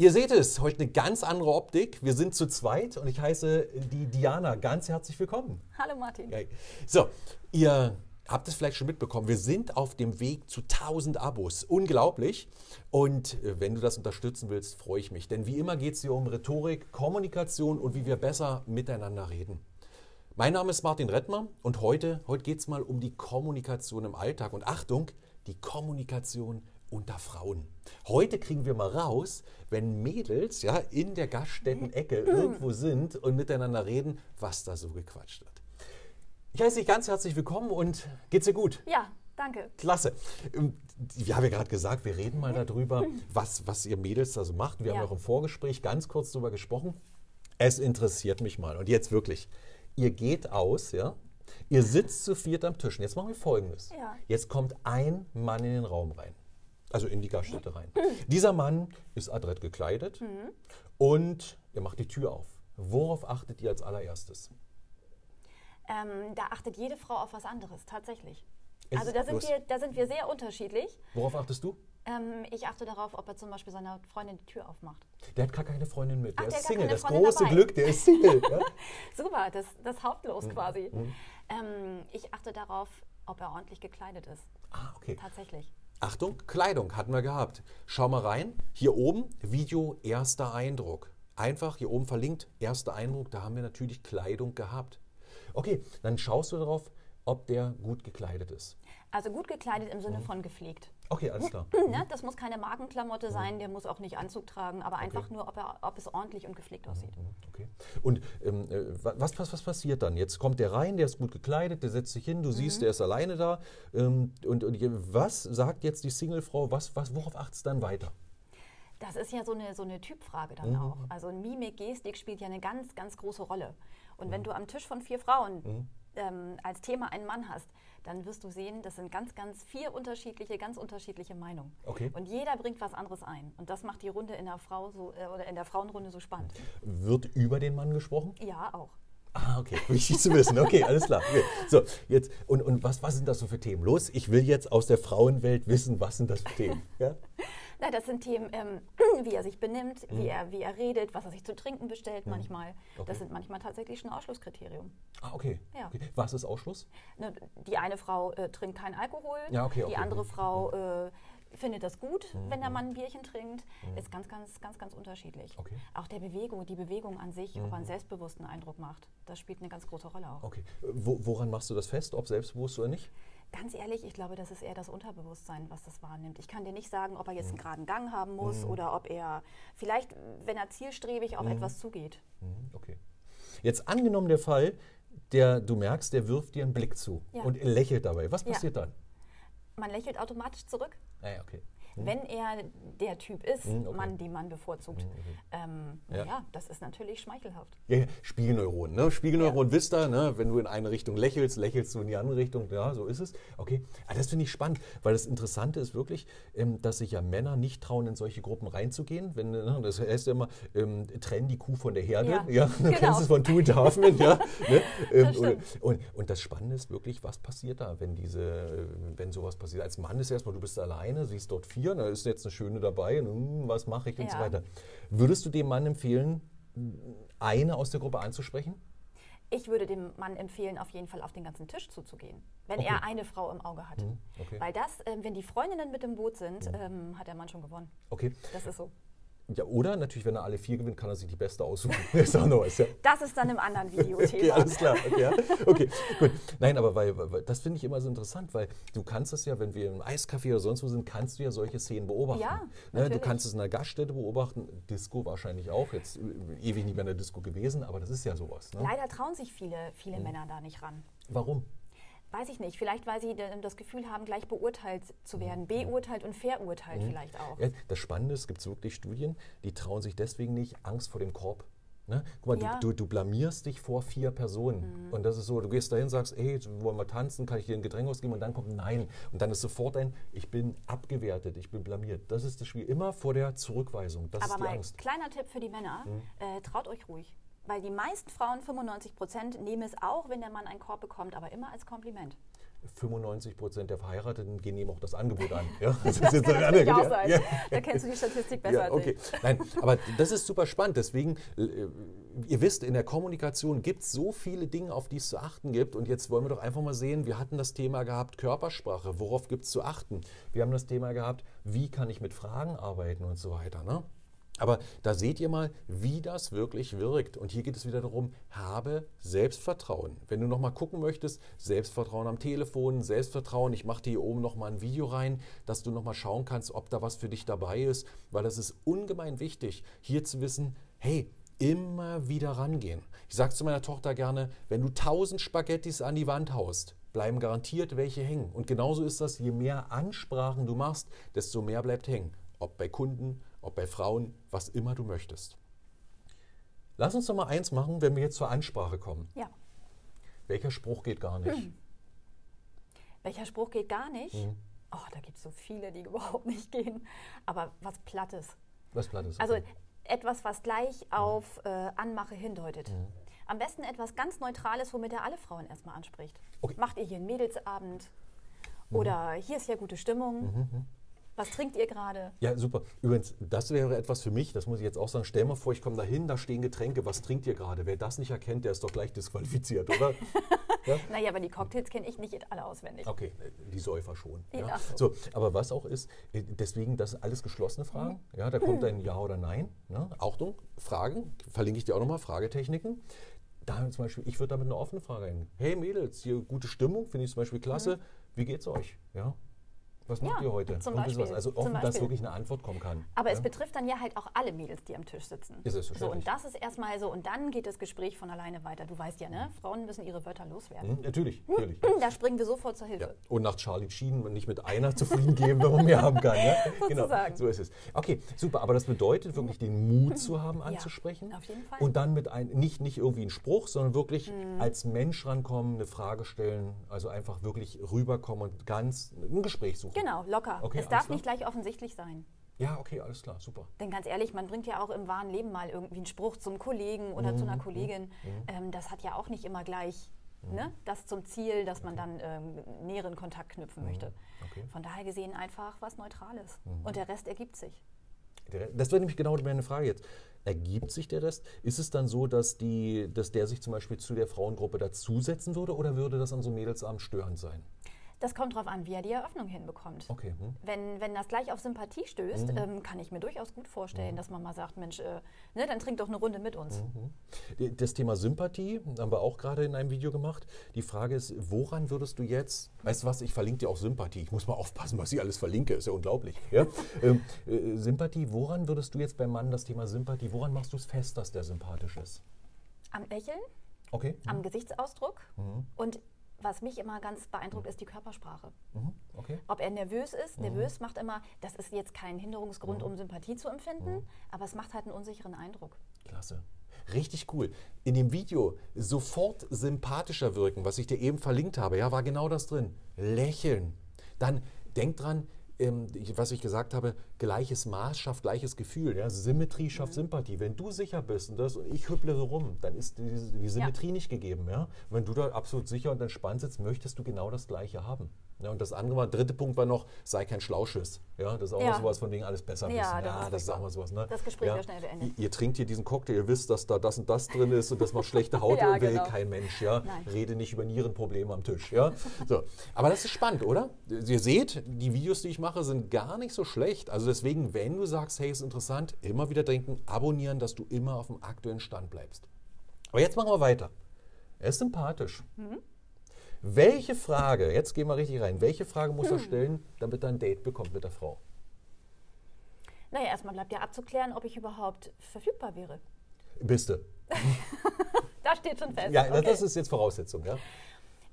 Ihr seht es, heute eine ganz andere Optik. Wir sind zu zweit und ich heiße die Diana ganz herzlich willkommen. Hallo Martin. So, ihr habt es vielleicht schon mitbekommen, wir sind auf dem Weg zu 1000 Abos. Unglaublich. Und äh, wenn du das unterstützen willst, freue ich mich. Denn wie immer geht es hier um Rhetorik, Kommunikation und wie wir besser miteinander reden. Mein Name ist Martin Rettmer und heute, heute geht es mal um die Kommunikation im Alltag. Und Achtung, die Kommunikation unter Frauen. Heute kriegen wir mal raus, wenn Mädels ja in der Gaststätten-Ecke irgendwo sind und miteinander reden, was da so gequatscht wird. Ich heiße dich ganz herzlich willkommen und geht's dir gut? Ja, danke. Klasse. Ähm, Wir haben ja gerade gesagt, wir reden mal darüber, was, was ihr Mädels da so macht. Wir haben Ja. auch im Vorgespräch ganz kurz darüber gesprochen. Es interessiert mich mal. Und jetzt wirklich. Ihr geht aus, ja? Ihr sitzt zu viert am Tisch. Und jetzt machen wir Folgendes. Ja. Jetzt kommt ein Mann in den Raum rein. Also in die Gaststätte rein. Dieser Mann ist adrett gekleidet Mhm. und er macht die Tür auf. Worauf achtet ihr als allererstes? Ähm, da achtet jede Frau auf was anderes, tatsächlich. Es Also da sind, wir, da sind wir sehr unterschiedlich. Worauf achtest du? Ähm, ich achte darauf, ob er zum Beispiel seiner Freundin die Tür aufmacht. Der hat gar keine Freundin mit. Der Ach, der ist gar Single. Das Freundin große dabei. Glück, der ist Single. ja? Super, das, das hauptlos Mhm. quasi. Ähm, ich achte darauf, ob er ordentlich gekleidet ist. Ah, okay. Tatsächlich. Achtung, Kleidung hatten wir gehabt. Schau mal rein. Hier oben Video erster Eindruck. Einfach hier oben verlinkt erster Eindruck. Da haben wir natürlich Kleidung gehabt. Okay, dann schaust du darauf, ob der gut gekleidet ist. Also gut gekleidet im Mhm. Sinne von gepflegt. Okay, alles klar. Ne? Das muss keine Markenklamotte sein, der muss auch nicht Anzug tragen, aber einfach nur, ob, er, ob es ordentlich und gepflegt aussieht. Mhm, Okay. Und ähm, äh, was, was, was passiert dann? Jetzt kommt der rein, der ist gut gekleidet, der setzt sich hin, du siehst, der ist alleine da. Ähm, und, und was sagt jetzt die Singlefrau? Was, was, worauf achtest du dann weiter? Das ist ja so eine, so eine Typfrage Mhm. dann auch. Also Mimik, Gestik spielt ja eine ganz, ganz große Rolle. Und Mhm. wenn du am Tisch von vier Frauen ähm, als Thema einen Mann hast, dann wirst du sehen, das sind ganz, ganz vier unterschiedliche, ganz unterschiedliche Meinungen. Okay. Und jeder bringt was anderes ein. Und das macht die Runde in der Frau so äh, oder in der Frauenrunde so spannend. Wird über den Mann gesprochen? Ja, auch. Ah, okay. Wichtig zu wissen. Okay, alles klar. Okay. So, jetzt, und, und was, was sind das so für Themen? Los, ich will jetzt aus der Frauenwelt wissen, was sind das für Themen? Ja? Na, das sind Themen, ähm, wie er sich benimmt, wie, er, wie er redet, was er sich zu trinken bestellt manchmal. Mhm. Okay. Das sind manchmal tatsächlich schon Ausschlusskriterium. Ah, okay. Ja. okay. Was ist Ausschluss? Ne, Die eine Frau äh, trinkt keinen Alkohol, Ja, okay, die andere Mhm. Frau äh, findet das gut, wenn der Mann ein Bierchen trinkt. Ist ganz, ganz, ganz, ganz unterschiedlich. Okay. Auch der Bewegung, die Bewegung an sich, ob er einen selbstbewussten Eindruck macht, das spielt eine ganz große Rolle auch. Okay. Wo, woran machst du das fest, ob selbstbewusst oder nicht? Ganz ehrlich, ich glaube, das ist eher das Unterbewusstsein, was das wahrnimmt. Ich kann dir nicht sagen, ob er Mhm. jetzt einen geraden Gang haben muss oder ob er vielleicht, wenn er zielstrebig auf Mhm. etwas zugeht. Mhm, Okay. Jetzt angenommen der Fall, der, du merkst, der wirft dir einen Blick zu Ja. und lächelt dabei. Was Ja. passiert dann? Man lächelt automatisch zurück. Ah, ja, okay. Wenn er der Typ ist, Mhm, okay. Mann, den man bevorzugt, ähm, Ja. ja. das ist natürlich schmeichelhaft. Ja, ja, Spiegelneuronen. Ne? Spiegelneuron wisst ihr, ne? wenn du in eine Richtung lächelst, lächelst du in die andere Richtung. Ja, so ist es. Okay. Aber das finde ich spannend, weil das Interessante ist wirklich, ähm, dass sich ja Männer nicht trauen, in solche Gruppen reinzugehen. Wenn, ne? Das heißt ja immer, ähm, trenn die Kuh von der Herde. Ja, du genau. kennst es von Two and a Half Men, ja. Ne? Ähm, und, und, und das Spannende ist wirklich, was passiert da, wenn, diese, wenn sowas passiert. Als Mann ist erstmal, du bist alleine, siehst dort vier, da ist jetzt eine schöne dabei, und, hm, was mache ich und so Ja. weiter. Würdest du dem Mann empfehlen, eine aus der Gruppe anzusprechen? Ich würde dem Mann empfehlen, auf jeden Fall auf den ganzen Tisch zuzugehen, wenn Okay. er eine Frau im Auge hat. okay. Weil das, ähm, wenn die Freundinnen mit im Boot sind, ähm, hat der Mann schon gewonnen. Okay. Das ist so. Ja, oder natürlich, wenn er alle vier gewinnt, kann er sich die beste aussuchen. ist auch noch was, ja. Das ist dann im anderen Video Okay, Thema. alles klar. Okay, ja. okay gut. Nein, aber weil, weil das finde ich immer so interessant, weil du kannst es ja, wenn wir im Eiscafé oder sonst wo sind, kannst du ja solche Szenen beobachten. Ja, ne, du kannst es in einer Gaststätte beobachten, Disco wahrscheinlich auch, jetzt ewig nicht mehr in der Disco gewesen, aber das ist ja sowas. Ne? Leider trauen sich viele, viele Mhm. Männer da nicht ran. Warum? Weiß ich nicht. Vielleicht, weil sie das Gefühl haben, gleich beurteilt zu werden. Mhm. Beurteilt und verurteilt vielleicht auch. Ja, das Spannende ist, es gibt wirklich Studien, die trauen sich deswegen nicht Angst vor dem Korb. Ne? Guck mal, Ja. Mhm. du, du, du blamierst dich vor vier Personen. Und das ist so, du gehst dahin, sagst, hey, wollen wir tanzen, kann ich dir ein Getränk ausgeben? Und dann kommt Nein. Und dann ist sofort ein, ich bin abgewertet, ich bin blamiert. Das ist das Spiel. Immer vor der Zurückweisung. Das Aber ist die mal Angst. Mhm. kleiner Tipp für die Männer, äh, traut euch ruhig. Weil die meisten Frauen, 95 Prozent, nehmen es auch, wenn der Mann einen Korb bekommt, aber immer als Kompliment. 95 Prozent der Verheirateten gehen eben auch das Angebot an. Ja? Das, das kann natürlich auch sein. Ja. Da kennst du die Statistik besser ja, okay. als ich. Nein, aber das ist super spannend. Deswegen, äh, ihr wisst, in der Kommunikation gibt es so viele Dinge, auf die es zu achten gibt. Und jetzt wollen wir doch einfach mal sehen, wir hatten das Thema gehabt, Körpersprache. Worauf gibt es zu achten? Wir haben das Thema gehabt, wie kann ich mit Fragen arbeiten und so weiter. Ne? Aber da seht ihr mal, wie das wirklich wirkt. Und hier geht es wieder darum, habe Selbstvertrauen. Wenn du nochmal gucken möchtest, Selbstvertrauen am Telefon, Selbstvertrauen, ich mache dir hier oben nochmal ein Video rein, dass du nochmal schauen kannst, ob da was für dich dabei ist, weil das ist ungemein wichtig, hier zu wissen, hey, immer wieder rangehen. Ich sage zu meiner Tochter gerne, wenn du tausend Spaghettis an die Wand haust, bleiben garantiert welche hängen. Und genauso ist das, je mehr Ansprachen du machst, desto mehr bleibt hängen. Ob bei Kunden, ob bei Frauen, was immer du möchtest. Lass uns doch mal eins machen, wenn wir jetzt zur Ansprache kommen. Ja. Welcher Spruch geht gar nicht? Hm. Welcher Spruch geht gar nicht? Hm. Oh, da gibt es so viele, die überhaupt nicht gehen. Aber was Plattes. Was Plattes. Also etwas, was gleich hm. auf äh, Anmache hindeutet. Hm. Am besten etwas ganz Neutrales, womit er alle Frauen erstmal anspricht. Okay. Macht ihr hier einen Mädelsabend? Mhm. Oder hier ist ja gute Stimmung. Mhm. Was trinkt ihr gerade? Ja, super. Übrigens, das wäre etwas für mich, das muss ich jetzt auch sagen. Stell mal vor, ich komme da hin, da stehen Getränke, was trinkt ihr gerade? Wer das nicht erkennt, der ist doch gleich disqualifiziert, oder? ja? Naja, aber die Cocktails kenne ich nicht alle auswendig. Okay, die Säufer schon. Ja. ja. So, aber was auch ist, äh, deswegen, das sind alles geschlossene Fragen. Mhm. Ja, da kommt ein Ja oder Nein. Ne? Achtung, Fragen, verlinke ich dir auch nochmal, Fragetechniken. Da zum Beispiel, ich würde da mit einer offenen Frage hin. Hey Mädels, hier gute Stimmung, finde ich zum Beispiel klasse. Mhm. Wie geht's euch? Ja, was macht ja, ihr heute? Zum Beispiel, also offen, dass wirklich eine Antwort kommen kann. Aber ja? es betrifft dann ja halt auch alle Mädels, die am Tisch sitzen. Ist es so Und das ist erstmal so. Und dann geht das Gespräch von alleine weiter. Du weißt ja, ne? Frauen müssen ihre Wörter loswerden. Mhm, natürlich, natürlich. Da springen wir sofort zur Hilfe. Ja. Und nach Charlie Sheen nicht mit einer zufrieden geben, wenn man mehr haben kann. Ja? genau, so ist es. Okay, super. Aber das bedeutet wirklich den Mut zu haben, anzusprechen. Ja, auf jeden Fall. Und dann mit ein, nicht, nicht irgendwie einen Spruch, sondern wirklich mhm. als Mensch rankommen, eine Frage stellen. Also einfach wirklich rüberkommen und ganz ein Gespräch suchen. Genau, locker. Okay. Okay, es darf nicht gleich offensichtlich sein. Ja, okay, alles klar, super. Denn ganz ehrlich, man bringt ja auch im wahren Leben mal irgendwie einen Spruch zum Kollegen oder mhm. zu einer mhm, Kollegin. Mhm. Ähm, das hat ja auch nicht immer gleich mhm. ne, das zum Ziel, dass man dann ähm, näheren Kontakt knüpfen mhm. möchte. Okay. Von daher gesehen einfach was Neutrales. Mhm. Und der Rest ergibt sich. Das wäre nämlich genau meine Frage jetzt. Ergibt sich der Rest? Ist es dann so, dass, die, dass der sich zum Beispiel zu der Frauengruppe dazusetzen würde oder würde das an so Mädelsabend störend sein? Das kommt darauf an, wie er die Eröffnung hinbekommt. Okay. Hm. Wenn, wenn das gleich auf Sympathie stößt, mhm. ähm, kann ich mir durchaus gut vorstellen, mhm. dass man mal sagt, Mensch, äh, ne, dann trink doch eine Runde mit uns. Mhm. Das Thema Sympathie haben wir auch gerade in einem Video gemacht. Die Frage ist, woran würdest du jetzt, weißt du was, ich verlinke dir auch Sympathie. Ich muss mal aufpassen, was ich alles verlinke, ist ja unglaublich. Ja? ähm, äh, Sympathie, woran würdest du jetzt beim Mann das Thema Sympathie, woran machst du es fest, dass der sympathisch ist? Am Lächeln. Okay. Am Gesichtsausdruck. Mhm. Und was mich immer ganz beeindruckt, ist die Körpersprache. Mhm, okay. Ob er nervös ist, mhm. nervös macht immer, das ist jetzt kein Hinderungsgrund, mhm. um Sympathie zu empfinden, mhm. aber es macht halt einen unsicheren Eindruck. Klasse. Richtig cool. In dem Video sofort sympathischer wirken, was ich dir eben verlinkt habe, ja, war genau das drin. Lächeln. Dann denk dran, ähm, was ich gesagt habe, gleiches Maß schafft gleiches Gefühl. Ja? Symmetrie schafft mhm. Sympathie. Wenn du sicher bist und, das, und ich hüpple rum, dann ist die, die Symmetrie ja. nicht gegeben. Ja? Wenn du da absolut sicher und entspannt sitzt, möchtest du genau das Gleiche haben. Ja, und das andere war, dritte Punkt war noch, sei kein Schlauschiss. Ja, das ist auch ja. sowas von Dingen alles besser ja, wissen. Ja, das ist auch mal sowas. Ne? Das Gespräch ja. schnell beendet. Ihr, ihr, trinkt hier diesen Cocktail, ihr wisst, dass da das und das drin ist und das macht schlechte Haut ja, will genau. kein Mensch. Ja? Rede nicht über Nierenprobleme am Tisch. Ja? So. Aber das ist spannend, oder? Ihr seht, die Videos, die ich mache, sind gar nicht so schlecht. Also deswegen, wenn du sagst, hey, ist interessant, immer wieder denken, abonnieren, dass du immer auf dem aktuellen Stand bleibst. Aber jetzt machen wir weiter. Er ist sympathisch. Mhm. Welche Frage, jetzt gehen wir richtig rein, welche Frage muss er hm. stellen, damit er ein Date bekommt mit der Frau? Naja, erstmal bleibt ja abzuklären, ob ich überhaupt verfügbar wäre. Bist du. da steht schon fest. Ja, okay. das ist jetzt Voraussetzung, ja.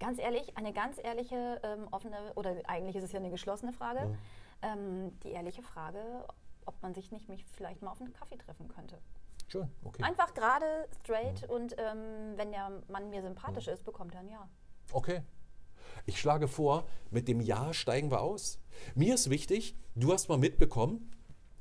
Ganz ehrlich, eine ganz ehrliche, ähm, offene, oder eigentlich ist es ja eine geschlossene Frage. Mhm. Ähm, die ehrliche Frage, ob man sich nicht mich vielleicht mal auf einen Kaffee treffen könnte. Schön, okay. Einfach gerade, straight mhm. und ähm, wenn der Mann mir sympathisch mhm. ist, bekommt er ein Ja. Okay. Ich schlage vor, mit dem Ja steigen wir aus. Mir ist wichtig, du hast mal mitbekommen,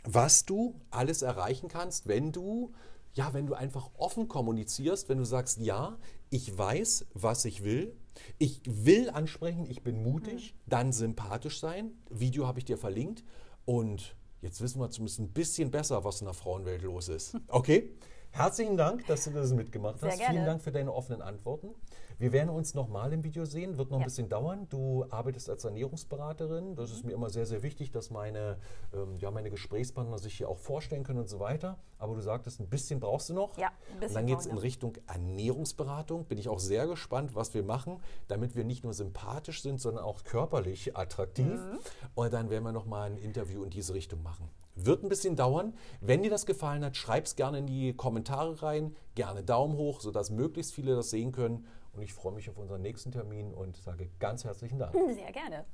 was du alles erreichen kannst, wenn du ja, wenn du einfach offen kommunizierst, wenn du sagst, ja, ich weiß, was ich will, Ich will ansprechen, ich bin mutig, mhm. dann sympathisch sein. Video habe ich dir verlinkt. Und jetzt wissen wir zumindest ein bisschen besser, was in der Frauenwelt los ist. Okay? Herzlichen Dank, dass du das mitgemacht Sehr hast. Gerne. Vielen Dank für deine offenen Antworten. Wir werden uns nochmal im Video sehen, wird noch ja. ein bisschen dauern. Du arbeitest als Ernährungsberaterin. Das ist mir immer sehr, sehr wichtig, dass meine, ähm, ja, meine Gesprächspartner sich hier auch vorstellen können und so weiter. Aber du sagtest, ein bisschen brauchst du noch. Ja, ein bisschen. Und dann geht es in Richtung Ernährungsberatung. Bin ich auch sehr gespannt, was wir machen, damit wir nicht nur sympathisch sind, sondern auch körperlich attraktiv. Mhm. Und dann werden wir nochmal ein Interview in diese Richtung machen. Wird ein bisschen dauern. Wenn dir das gefallen hat, schreib es gerne in die Kommentare rein. Gerne Daumen hoch, sodass möglichst viele das sehen können. Und ich freue mich auf unseren nächsten Termin und sage ganz herzlichen Dank. Sehr gerne.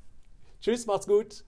Tschüss, macht's gut.